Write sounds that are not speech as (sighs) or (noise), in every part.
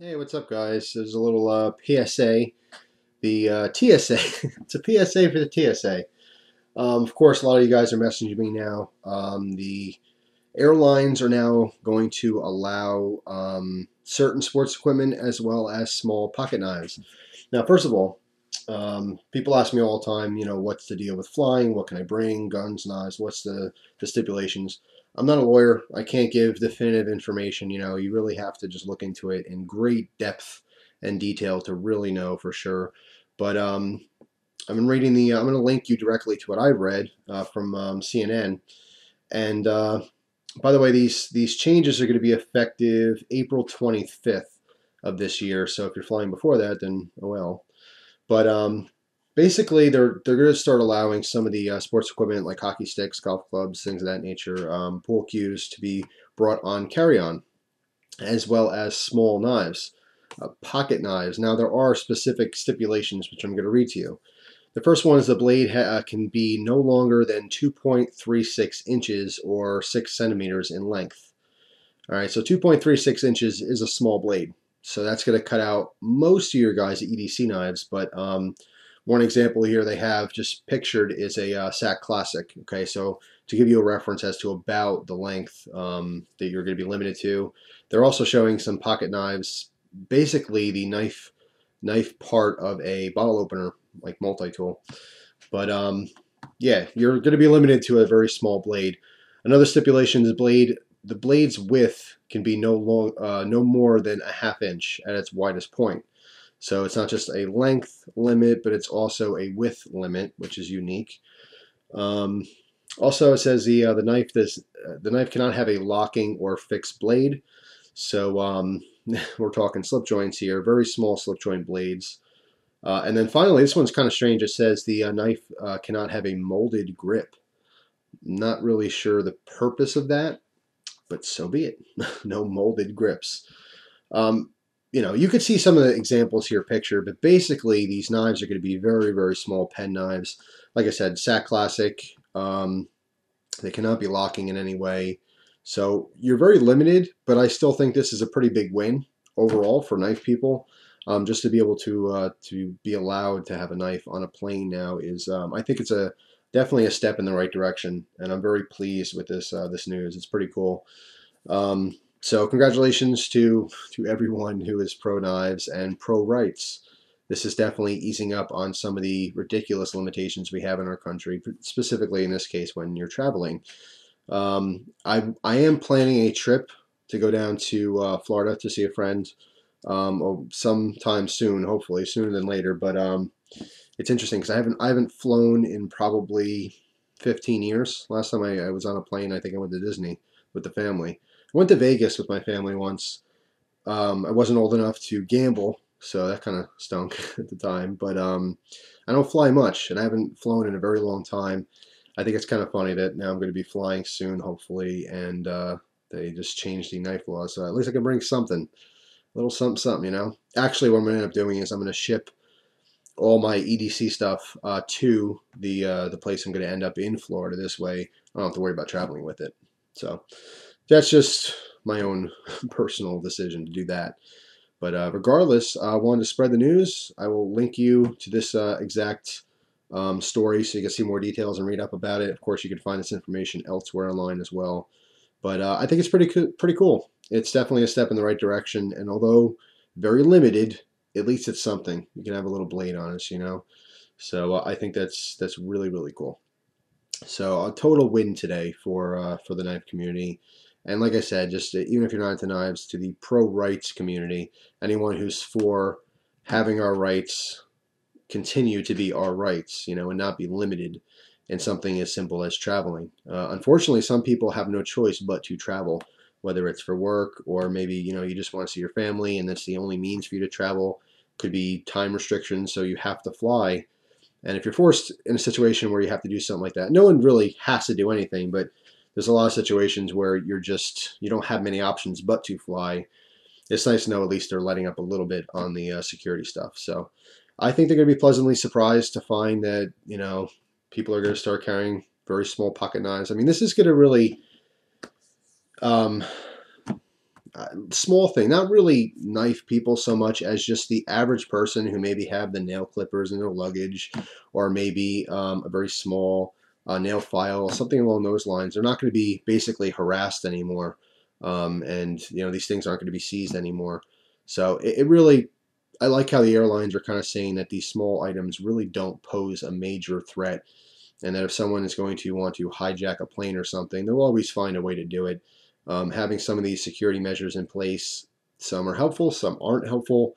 Hey, what's up, guys? There's a little uh, PSA. The uh, TSA. (laughs) it's a PSA for the TSA. Um, of course, a lot of you guys are messaging me now. Um, the airlines are now going to allow um, certain sports equipment as well as small pocket knives. Now, first of all, um, people ask me all the time, you know, what's the deal with flying? What can I bring? Guns, knives? What's the, the stipulations? I'm not a lawyer. I can't give definitive information. You know, you really have to just look into it in great depth and detail to really know for sure. But um, I've been reading the. I'm going to link you directly to what I've read uh, from um, CNN. And uh, by the way, these these changes are going to be effective April 25th of this year. So if you're flying before that, then oh well. But um, basically they're they're going to start allowing some of the uh, sports equipment like hockey sticks, golf clubs, things of that nature, um, pool cues to be brought on carry-on, as well as small knives, uh, pocket knives. Now there are specific stipulations which I'm going to read to you. The first one is the blade uh, can be no longer than 2.36 inches or 6 centimeters in length. All right, so 2.36 inches is a small blade. So that's going to cut out most of your guys' EDC knives, but um, one example here they have just pictured is a uh, SAK Classic. Okay, so to give you a reference as to about the length um, that you're going to be limited to, they're also showing some pocket knives, basically the knife knife part of a bottle opener, like multi-tool. But um, yeah, you're going to be limited to a very small blade. Another stipulation is blade the blade's width can be no long, uh, no more than a half inch at its widest point. So it's not just a length limit, but it's also a width limit, which is unique. Um, also, it says the uh, the knife this uh, the knife cannot have a locking or fixed blade. So um, (laughs) we're talking slip joints here, very small slip joint blades. Uh, and then finally, this one's kind of strange. It says the uh, knife uh, cannot have a molded grip. Not really sure the purpose of that, but so be it. (laughs) no molded grips. Um, you know, you could see some of the examples here pictured, but basically these knives are going to be very, very small pen knives. Like I said, SAK Classic. Um, they cannot be locking in any way. So you're very limited, but I still think this is a pretty big win overall for knife people. Um, just to be able to uh, to be allowed to have a knife on a plane now is, um, I think it's a definitely a step in the right direction, and I'm very pleased with this uh, this news. It's pretty cool. Um, so congratulations to to everyone who is pro knives and pro rights. This is definitely easing up on some of the ridiculous limitations we have in our country, specifically in this case when you're traveling. Um, I I am planning a trip to go down to uh, Florida to see a friend um, sometime soon, hopefully sooner than later. But um, it's interesting because I haven't I haven't flown in probably 15 years. Last time I, I was on a plane, I think I went to Disney with the family. I went to Vegas with my family once. Um, I wasn't old enough to gamble, so that kind of stunk (laughs) at the time. But um, I don't fly much, and I haven't flown in a very long time. I think it's kind of funny that now I'm going to be flying soon, hopefully, and uh, they just changed the knife laws. So at least I can bring something, a little something, something, you know. Actually, what I'm going to end up doing is I'm going to ship all my EDC stuff uh, to the uh, the place I'm going to end up in Florida. This way, I don't have to worry about traveling with it. So that's just my own (laughs) personal decision to do that. But uh, regardless, I wanted to spread the news. I will link you to this uh, exact um, story so you can see more details and read up about it. Of course, you can find this information elsewhere online as well. But uh, I think it's pretty co- pretty cool. It's definitely a step in the right direction. And although very limited, at least it's something. You can have a little blade on it, you know. So uh, I think that's that's really really cool. So a total win today for uh, for the knife community. And like I said, just uh, even if you're not into knives, to the pro rights community, anyone who's for having our rights continue to be our rights, you know, and not be limited in something as simple as traveling. Uh, unfortunately, some people have no choice but to travel, whether it's for work or maybe you know you just want to see your family and that's the only means for you to travel. Could be time restrictions, so you have to fly. And if you're forced in a situation where you have to do something like that, no one really has to do anything, but there's a lot of situations where you're just you don't have many options but to fly. It's nice to know at least they're letting up a little bit on the uh, security stuff. So I think they're going to be pleasantly surprised to find that you know people are going to start carrying very small pocket knives. I mean, this is going to really, um, small thing, not really knife people so much as just the average person who maybe have the nail clippers in their luggage, or maybe um, a very small uh, nail file, something along those lines. They're not going to be basically harassed anymore, um, and you know these things aren't going to be seized anymore. So it, it really, I like how the airlines are kind of saying that these small items really don't pose a major threat, and that if someone is going to want to hijack a plane or something, they'll always find a way to do it. Um, having some of these security measures in place, some are helpful, some aren't helpful.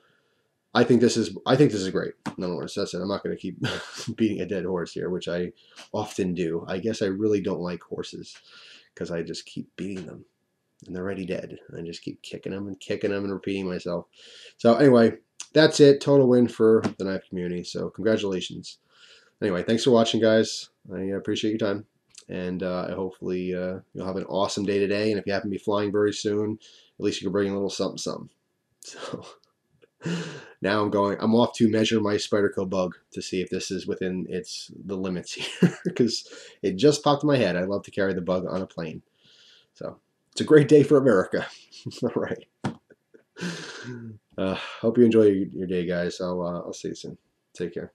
I think this is I think this is great. Words, that's it. I'm not going to keep (laughs) beating a dead horse here, which I often do. I guess I really don't like horses because I just keep beating them and they're already dead. I just keep kicking them and kicking them and repeating myself. So anyway, that's it. Total win for the knife community. So congratulations. Anyway, thanks for watching, guys. I appreciate your time. And uh, hopefully uh, you'll have an awesome day today. And if you happen to be flying very soon, at least you can bring a little something, something. (laughs) So now I'm going. I'm off to measure my Spyderco bug to see if this is within its the limits (laughs) here because it just popped in my head. I love to carry the bug on a plane. So it's a great day for America. (laughs) All right. (sighs) Uh, hope you enjoy your, your day, guys. I'll uh, I'll see you soon. Take care.